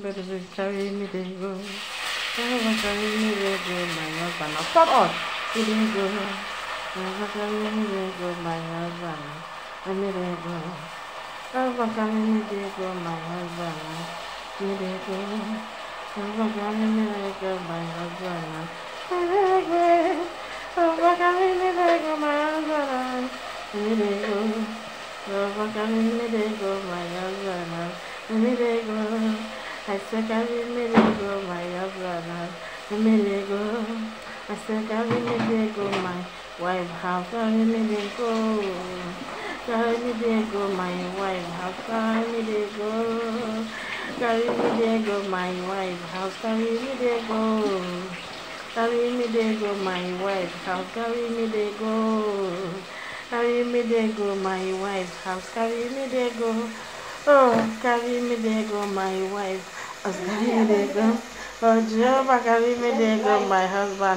Baby, carry me they go. Never carry me they go, my husband. Now stop us. Me they go. Never carry me they go, my husband. Me they go. Never carry me they go, my husband. Me they go. Never carry me they go, my husband. Me they go. Never carry me they go, my husband. Me they go. Never carry me they go, my husband. I me they go, my husband. Me they go. I said, carry me they go, my wife house. Carry me they go. Carry me they go, my wife house. Carry me they go. Carry me they go, my wife house. Carry me they go. Carry me they go, my wife house. Carry me they go. Carry me they go, my wife house. Carry me they go. Oh, carry they go, my wife. house. Carry me they go. Oh, Jehovah, carry me they go, my husband.